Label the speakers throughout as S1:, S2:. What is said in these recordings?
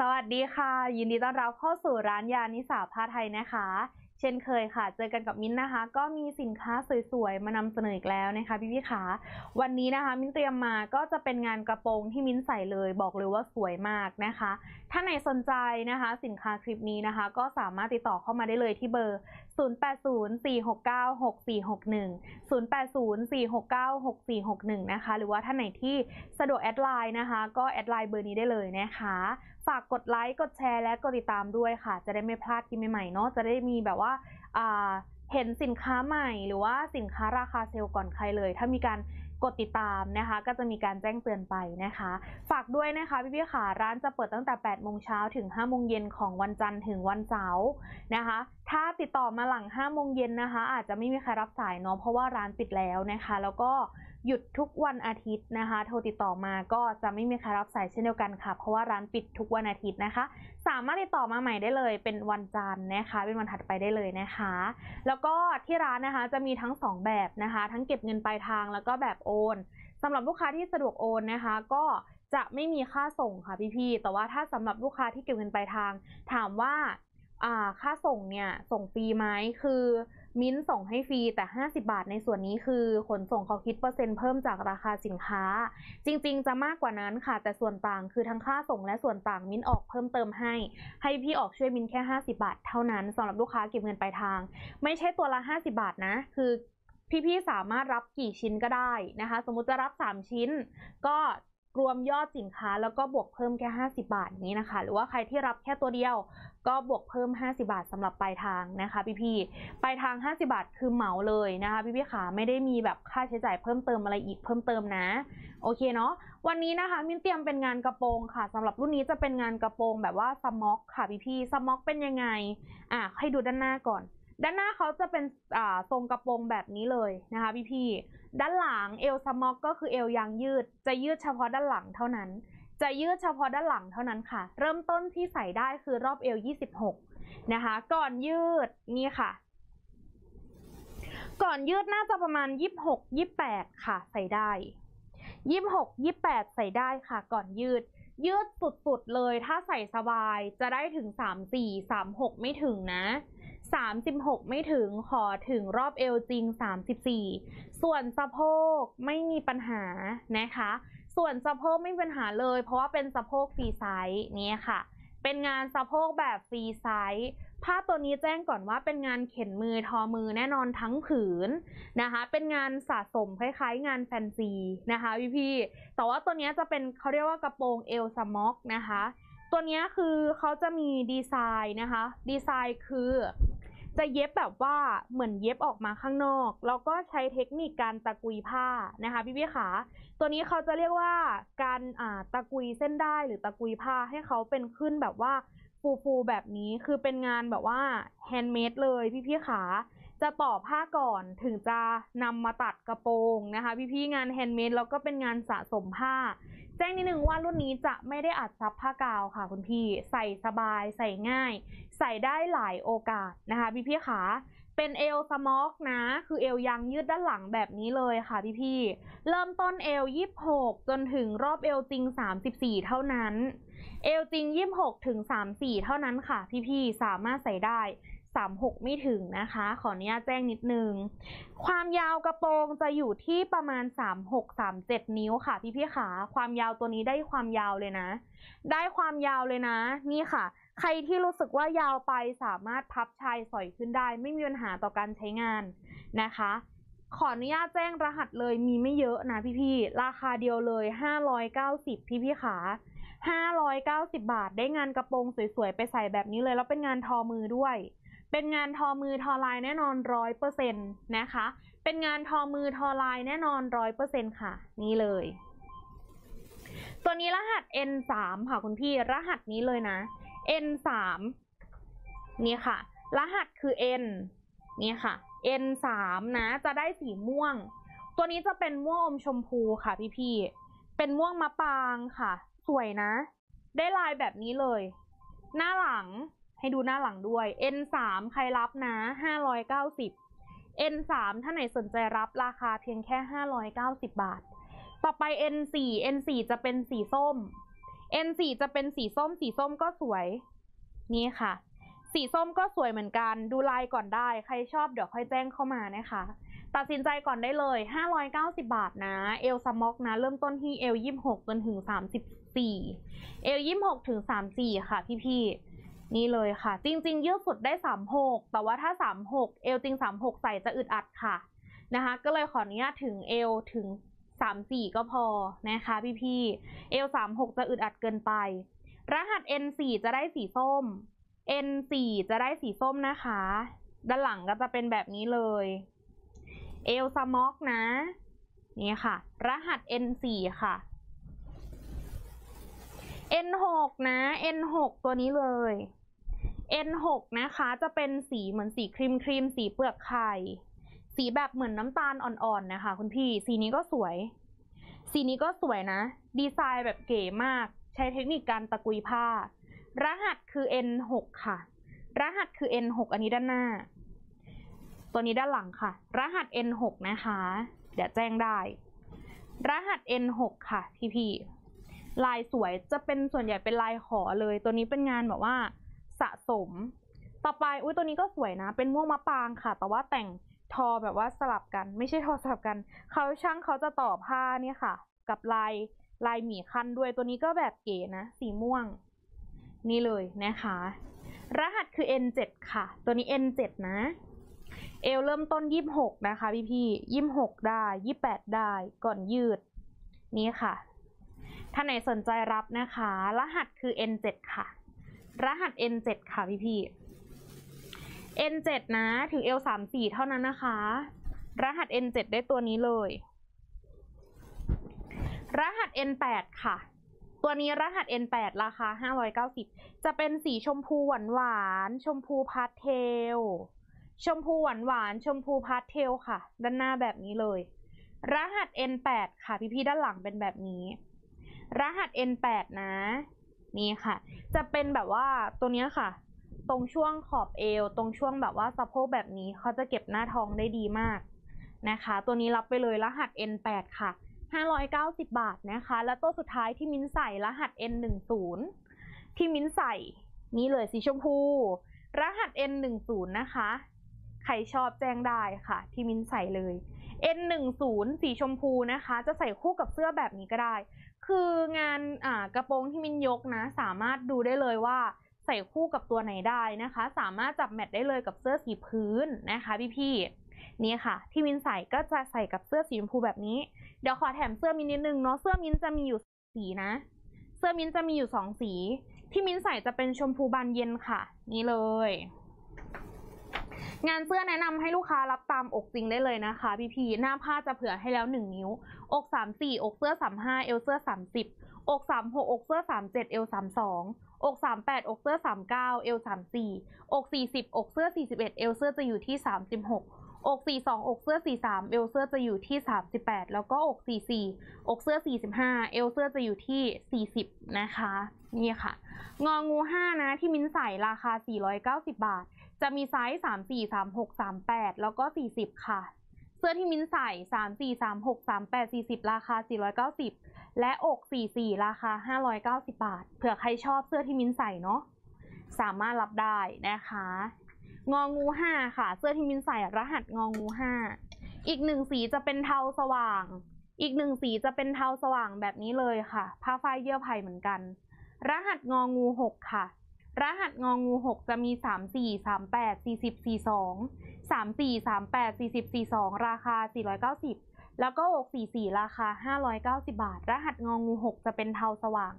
S1: สวัสดีค่ะ ยินดีต้อนรับเข้าสู่ร้านยานิสาผ้าไทยนะคะ เช่นเคยค่ะ เจอกันกับมิ้นนะคะ ก็มีสินค้าสวยๆ มานำเสนออีกแล้วนะคะพี่ๆค่ะวันนี้นะคะ มิ้นเตรียมมาก็จะเป็นงานกระโปรงที่มิ้นใส่เลยบอกเลยว่าสวยมากนะคะ ถ้าไหนสนใจนะคะ สินค้าคลิปนี้นะคะ ก็สามารถติดต่อเข้ามาได้เลยที่เบอร์ 0804696461 0804696461 นะคะ หรือว่าท่านไหนที่สะดวก add ไลน์นะคะ ก็ add ไลน์เบอร์นี้ได้เลยนะคะ ฝากกดไลค์กดแชร์และกดติดตามด้วยค่ะ จะได้ไม่พลาดคลิปใหม่ๆเนาะจะได้มีแบบว่าเห็นสินค้าใหม่หรือว่าสินค้าราคาเซลล์ก่อนใครเลย ถ้ามีการกดติดตามนะคะ ก็จะมีการแจ้งเตือนไปนะคะ ฝากด้วยนะคะพี่ๆค่ะร้านจะเปิดตั้งแต่ 8 โมงเช้าถึง 5 โมงเย็นของวันจันทร์ถึงวันเสาร์นะคะ ถ้าติดต่อมาหลัง 5 โมงเย็นนะคะ อาจจะไม่มีใครรับสายเนาะเพราะว่าร้านปิดแล้วนะคะ แล้วก็ หยุดทุกวันอาทิตย์นะคะ โทรติดต่อมาก็จะไม่มีใครรับสายเช่นเดียวกันค่ะ เพราะว่าร้านปิดทุกวันอาทิตย์นะคะ สามารถติดต่อมาใหม่ได้เลย เป็นวันจันทร์นะคะ เป็นวันถัดไปได้เลยนะคะ แล้วก็ที่ร้านนะคะจะมีทั้ง 2 แบบนะคะ ทั้งเก็บเงินปลายทางแล้วก็แบบโอนสำหรับลูกค้าที่สะดวกโอนนะคะ ก็จะไม่มีค่าส่งค่ะพี่ๆแต่ว่าถ้าสำหรับลูกค้าที่เก็บเงินปลายทาง ถามว่าค่าส่งเนี่ยส่งฟรีไหมคือ มิ้นส่งให้ฟรีแต่ 50 บาทในส่วนนี้คือขนส่งเขาคิดเปอร์เซ็นต์เพิ่มจากราคาสินค้า จริง ๆ จะมากกว่านั้นค่ะ แต่ส่วนต่างคือทั้งค่าส่งและส่วนต่างมิ้นออกเพิ่มเติมให้ ให้พี่ออกช่วยมิ้นแค่ 50 บาท เท่านั้นสำหรับลูกค้าเก็บเงินปลายทาง ไม่ใช่ตัวละ 50 บาทนะ คือพี่ๆสามารถรับกี่ชิ้นก็ได้นะคะ สมมุติจะรับ 3 ชิ้น ก็ รวมยอดสินค้าแล้วก็บวกเพิ่มแค่ 50 บาทนี้นะคะ หรือว่าใครที่รับแค่ตัวเดียวก็บวกเพิ่ม 50 บาทสำหรับปลายทางนะคะพี่ๆปลายทาง 50 บาทคือเหมาเลยนะคะพี่ๆขาไม่ได้มีแบบค่าใช้จ่ายเพิ่มเติมอะไรอีกเพิ่มเติมนะ โอเคเนาะวันนี้นะคะมินเตรียมเป็นงานกระโปรงค่ะสำหรับรุ่นนี้จะเป็นงานกระโปรงแบบว่าสม็อกค่ะพี่ๆสม็อกเป็นยังไงอะให้ดูด้านหน้าก่อน ด้านหน้าเขาจะเป็นทรงกระโปรงแบบนี้เลยนะคะพี่ๆ ด้านหลังเอวสม็อกก็คือเอวยางยืด จะยืดเฉพาะด้านหลังเท่านั้น จะยืดเฉพาะด้านหลังเท่านั้นค่ะ เริ่มต้นที่ใส่ได้คือรอบเอว 26 นะคะ ก่อนยืดนี่ค่ะ ก่อนยืดน่าจะประมาณ 26 28 ค่ะ ใส่ได้ 26 28 ใส่ได้ค่ะ ก่อนยืด ยืดสุดๆเลย ถ้าใส่สบายจะได้ถึง 34 36 ไม่ถึงนะ 36 ไม่ถึงขอถึงรอบเอวจริง 34 ส่วนสะโพกไม่มีปัญหานะคะ ส่วนสะโพกไม่มีปัญหาเลย เพราะว่าเป็นสะโพก free size นี่ค่ะ เป็นงานสะโพกแบบ free size ผ้าตัวนี้แจ้งก่อนว่าเป็นงานเข็นมือทอมือแน่นอนทั้งผืนนะคะ เป็นงานสะสมคล้ายๆ งานแฟนซีนะคะพี่ๆแต่ว่าตัวนี้จะเป็นเขาเรียกว่ากระโปรงเอว smock นะคะ ตัวนี้คือเขาจะมีดีไซน์นะคะ ดีไซน์คือ จะเย็บแบบว่าเหมือนเย็บออกมาข้างนอกแล้วก็ใช้เทคนิคการตะกุยผ้านะคะพี่พี่ขาตัวนี้เขาจะเรียกว่าการอ่าตะกุยเส้นด้ายหรือตะกุยผ้าให้เขาเป็นขึ้นแบบว่าฟูฟูๆแบบนี้คือเป็นงานแบบว่า handmade เลยพี่พี่ขาจะต่อผ้าก่อนถึงจะนำมาตัดกระโปรงนะคะ พี่พี่งาน handmade แล้วก็เป็นงานสะสมผ้า แจ้งนิดนึงว่ารุ่นนี้จะไม่ได้อัดซับผ้ากาวค่ะคุณพี่ใส่สบายใส่ง่าย ใส่ได้หลายโอกาสนะคะพี่พี่ขาเป็นเอลสมอกนะ คือเอวยางยืดด้านหลังแบบนี้เลยค่ะพี่พี่เริ่มต้นเอล26จนถึงรอบเอลจริง34เท่านั้น เอลจริง26ถึง34เท่านั้นค่ะพี่พี่สามารถใส่ได้36 ไม่ถึงนะคะ ขออนุญาตแจ้งนิดนึง ความยาวกระโปรงจะอยู่ที่ประมาณ 36-37 นิ้วค่ะ พี่พี่ขาความยาวตัวนี้ได้ความยาวเลยนะ ได้ความยาวเลยนะ นี่ค่ะ ใครที่รู้สึกว่ายาวไปสามารถพับชายสอยขึ้นได้ ไม่มีปัญหาต่อการใช้งานนะคะ ขออนุญาตแจ้งรหัสเลยมีไม่เยอะนะพี่ๆราคาเดียวเลย 590 พี่พี่ขา590 บาท ได้งานกระโปรงสวยๆ ไปใส่แบบนี้เลย แล้วเป็นงานทอมือด้วย เป็นงานทอมือทอลายแน่นอนร้อยเปอร์เซ็นต์นะคะ เป็นงานทอมือทอลายแน่นอนร้อยเปอร์เซ็นต์ค่ะ นี่เลย ตัวนี้รหัส N3 ค่ะคุณพี่รหัสนี้เลยนะ N3 นี่ค่ะ รหัสคือ N นี่ค่ะ N3 นะ จะได้สีม่วง ตัวนี้จะเป็นม่วงอมชมพูค่ะพี่ๆเป็นม่วงมะปางค่ะ สวยนะ ได้ลายแบบนี้เลย หน้าหลัง ให้ดูหน้าหลังด้วย N3 ใครรับนะ 590 N3 ถ้าไหนสนใจรับราคาเพียงแค่ 590 บาท ต่อไป N4 N4 จะเป็นสีส้ม N4 จะเป็นสีส้ม สีส้มก็สวย นี่ค่ะ สีส้มก็สวยเหมือนกัน ดูลายก่อนได้ ใครชอบเดี๋ยวค่อยแจ้งเข้ามานะคะ ตัดสินใจก่อนได้เลย 590 บาทนะ เอลสม็อกนะ เริ่มต้นที่เอล26จนถึง 34 เอล26ถึง34 ค่ะพี่ๆ นี่เลยค่ะ จริง ๆ เยืดสุดได้ 36 แต่ว่าถ้า 36 เอลจริง 36 ใส่จะอึดอัดค่ะนะคะ ก็เลยขออนุญาตถึงเอลถึง 34 ก็พอนะคะพี่ๆเอล36 จะอึดอัดเกินไป รหัส N4 จะได้สีส้ม N4 จะได้สีส้มนะคะ ด้านหลังก็จะเป็นแบบนี้เลย เอลสม็อกนะ นี่ค่ะ รหัส N4 ค่ะ N6 นะ N6 ตัวนี้เลย N6 นะคะจะเป็นสีเหมือนสีครีมครีมสีเปลือกไข่ สีแบบเหมือนน้ำตาลอ่อนๆนะคะ คุณพี่ สีนี้ก็สวย สีนี้ก็สวยนะ ดีไซน์แบบเก๋มาก ใช้เทคนิคการตะกุยผ้า รหัสคือ N6 ค่ะ รหัสคือ N6 อันนี้ด้านหน้า ตัวนี้ด้านหลังค่ะ รหัส N6 นะคะ เดี๋ยวแจ้งได้ รหัส N6 ค่ะพี่พี่ลายสวยจะเป็นส่วนใหญ่เป็นลายขอเลย ตัวนี้เป็นงานแบบว่า สะสม ต่อไปอุ้ยตัวนี้ก็สวยนะ เป็นม่วงมะปางค่ะ แต่ว่าแต่งทอแบบว่าสลับกัน ไม่ใช่ทอสลับกัน เขาช่างเขาจะต่อผ้าเนี่ยค่ะ กับลายลายหมีคันด้วยตัวนี้ก็แบบเก๋นะ สีม่วง นี่เลยนะคะ รหัสคือ N7 ค่ะ ตัวนี้ N7 นะ เอลเริ่มต้น 26 นะคะ พี่พี่ยี่หกได้ 28 ได้ ก่อนยืด นี่ค่ะ ถ้าไหนสนใจรับนะคะ รหัสคือ N7 ค่ะ รหัส N7 ค่ะพี่พี่ N7 นะ ถึง L34 เท่านั้นนะคะ รหัส N7 ได้ตัวนี้เลย รหัส N8 ค่ะ ตัวนี้รหัส N8 ราคา 590 จะเป็นสีชมพูหวานหวานชมพูพาสเทล ชมพูหวานหวานชมพูพาสเทลค่ะ ด้านหน้าแบบนี้เลย รหัส N8 ค่ะ พี่ๆด้านหลังเป็นแบบนี้ รหัส N8 นะ นี่ค่ะ จะเป็นแบบว่าตัวเนี้ยค่ะ ตรงช่วงขอบเอว ตรงช่วงแบบว่าสะโพกแบบนี้เขาจะเก็บหน้าท้องได้ดีมากนะคะ ตัวนี้รับไปเลยรหัส N8 ค่ะ 590 บาทนะคะ แล้วตัวสุดท้ายที่มิ้นใส่รหัส N10 ที่มิ้นใส่นี่เลยสีชมพู รหัส N10 นะคะ ใครชอบแจ้งได้ค่ะ ที่มิ้นใส่เลย N10 สีชมพูนะคะ จะใส่คู่กับเสื้อแบบนี้ก็ได้ คืองานอ่ากระโปรงที่มินยกนะ สามารถดูได้เลยว่าใส่คู่กับตัวไหนได้นะคะ สามารถจับแมทได้เลยกับเสื้อสีพื้นนะคะพี่ๆนี่ค่ะ ที่มินใส่ก็จะใส่กับเสื้อสีชมพูแบบนี้ เดี๋ยวขอแถมเสื้อมินนิดนึงเนาะเสื้อมินจะมีอยู่สีนะ เสื้อมินจะมีอยู่สองสี ที่มินใส่จะเป็นชมพูบานเย็นค่ะ นี่เลย งานเสื้อแนะนำให้ลูกค้ารับตามอกจริงได้เลยนะคะ พี่พีหน้าผ้าจะเผื่อให้แล้ว 1 นิ้ว อก 34 อกเสื้อ 35 เอวเสื้อ 30 อก 36 อกเสื้อ 37 เอว 32 อก 38 อกเสื้อ 39 เอว 34 อก 40 อกเสื้อ 41 เอวเสื้อจะอยู่ที่ 36 อก42อกเสื้อ 43 เอวเสื้อจะอยู่ที่ 38 แล้วก็อก44อกเสื้อ 45 เอวเสื้อจะอยู่ที่ 40 นะคะ นี่ค่ะ งองู 5 นะที่มิ้นใส่ราคา 490 บาท จะมีไซส์ 3 4 3 6 3 8 แล้วก็ 40 ค่ะ เสื้อที่มิ้นใส่ 3 4 3 6 3 8 40 ราคา 490 และอก 44 ราคา 590 บาท เผื่อใครชอบเสื้อที่มิ้นใส่เนาะ สามารถรับได้นะคะ งองู5ค่ะ เสื้อที่มินใส่รหัสงองู5อีกหนึ่งสีจะเป็นเทาสว่าง อีกหนึ่งสีจะเป็นเทาสว่างแบบนี้เลยค่ะ ผ้าฝ้ายเยื่อไผ่เหมือนกัน รหัสงองู6ค่ะ รหัสงองู6จะมี3 4 3 8 40 42 3 4 3 8 40 42ราคา490แล้วก็อก44ราคา590บาท รหัสงองู6จะเป็นเทาสว่าง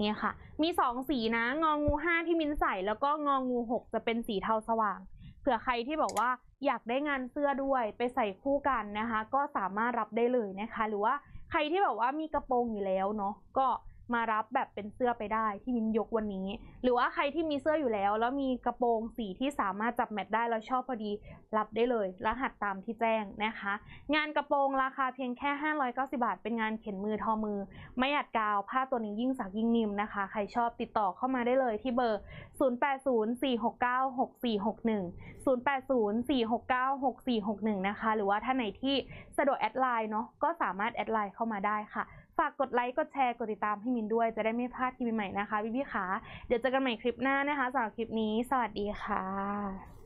S1: นี่ยค่ะ มี 2 สีนะ งองู 5 ที่มินใส่แล้วก็งองู 6 จะเป็นสีเทาสว่าง เผื่อใครที่บอกว่าอยากได้งานเสื้อด้วยไปใส่คู่กันนะคะ ก็สามารถรับได้เลยนะคะ หรือว่าใครที่แบบว่ามีกระโปรงอยู่แล้วเนาะก็ มารับแบบเป็นเสื้อไปได้ที่มินยกวันนี้ หรือว่าใครที่มีเสื้ออยู่แล้ว แล้วมีกระโปรงสีที่สามารถจับแมทได้แล้วชอบพอดีรับได้เลย รหัสตามที่แจ้งนะคะ งานกระโปรงราคาเพียงแค่ 590 บาท เป็นงานเข็นมือทอมือ ไม่อัดกาวผ้าตัวนี้ยิ่งซักยิ่งนิ่มนะคะ ใครชอบติดต่อเข้ามาได้เลยที่เบอร์ 0804696461 0804696461 นะคะ หรือว่าท่านไหนที่สะดวกแอดไลน์เนาะก็สามารถแอดไลน์เข้ามาได้ค่ะ ฝากกดไลค์ กดแชร์ กดติดตามให้มินด้วย จะได้ไม่พลาดคลิปใหม่นะคะพี่ๆค่ะเดี๋ยวเจอกันใหม่คลิปหน้านะคะสำหรับคลิปนี้ สวัสดีค่ะ